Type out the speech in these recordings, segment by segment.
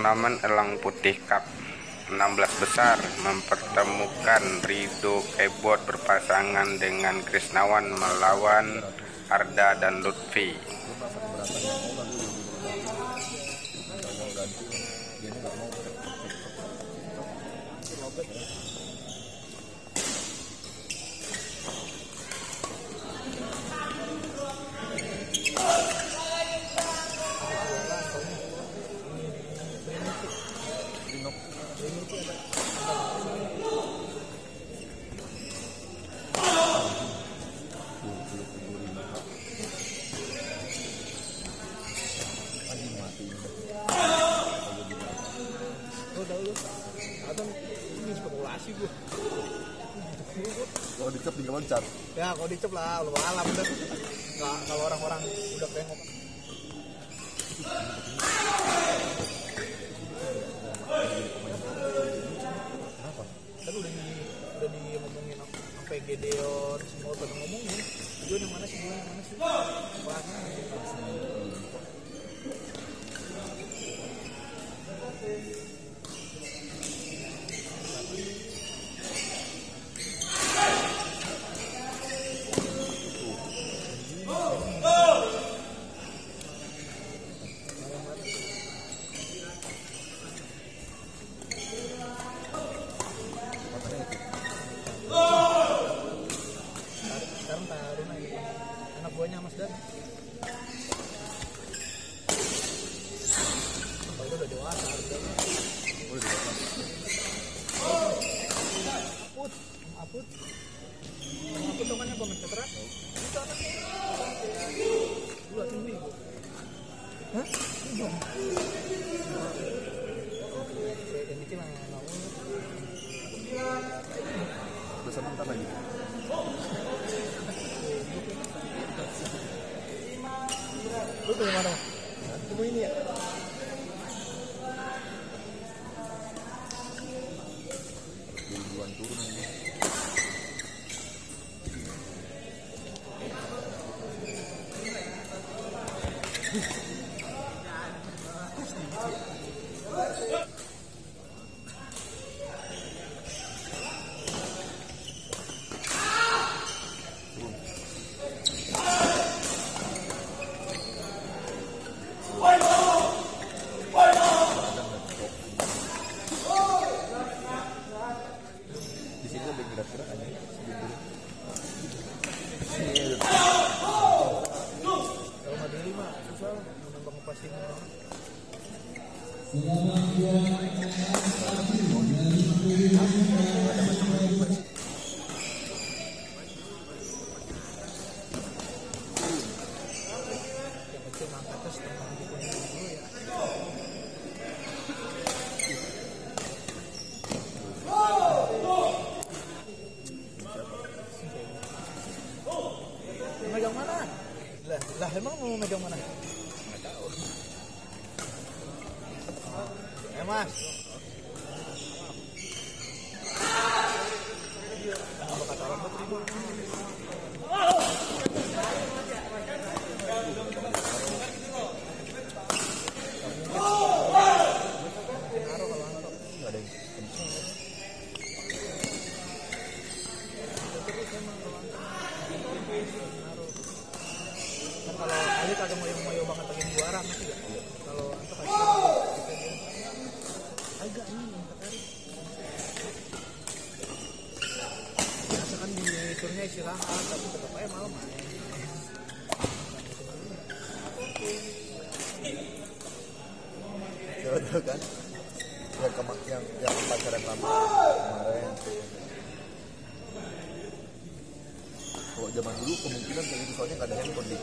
turnamen Elang Putih Cup 16 besar mempertemukan Rido Kebot berpasangan dengan Krisnawan melawan Arda dan Lutfi. Kalau dicap loncat. ya kalau dicep lah lu alam udah. Nggak kalau orang-orang udah pengen kan udah di udah di ngomongin sampai Gedeon semua pada ngomongin. Dia yang mana sih dia yang mana sih Udah sama ntar lagi. Lu tuh yang mana? Temu ini ya? Turun. Di ngaruh. Kan kalau Ali kagak mau banget pakai orang ngerti gak? Istirahat tapi tetap aja malam main. Tahu kan? Yang kemak yang yang pacaran lama kemarin. Kalau zaman dulu kemungkinan kayak gitu soalnya nggak ada handphone nih.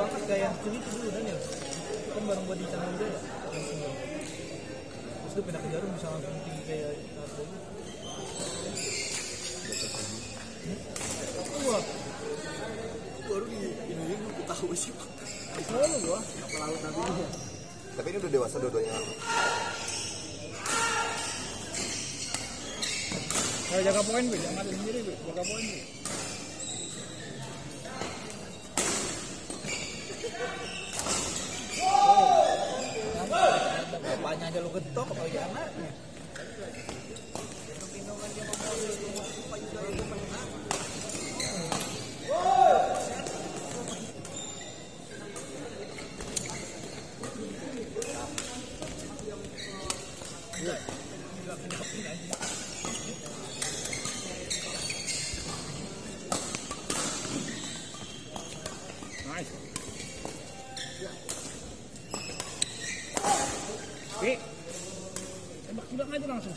banget kayak yang kecil itu dulu Daniel itu kan bareng gue di Candang Jaya langsung terus dia pindah ke Jarum bisa langsung tinggi kayak Ardo Wah, baru di ini gue tahu sih selalu gua. pelaut nanti dia tapi ini udah dewasa dua-duanya Ayo jaga poin, Bi. Jangan sendiri, Bi. Jaga poin, Bi. Bapaknya aja lu getok, apalagi anaknya.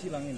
Silangin.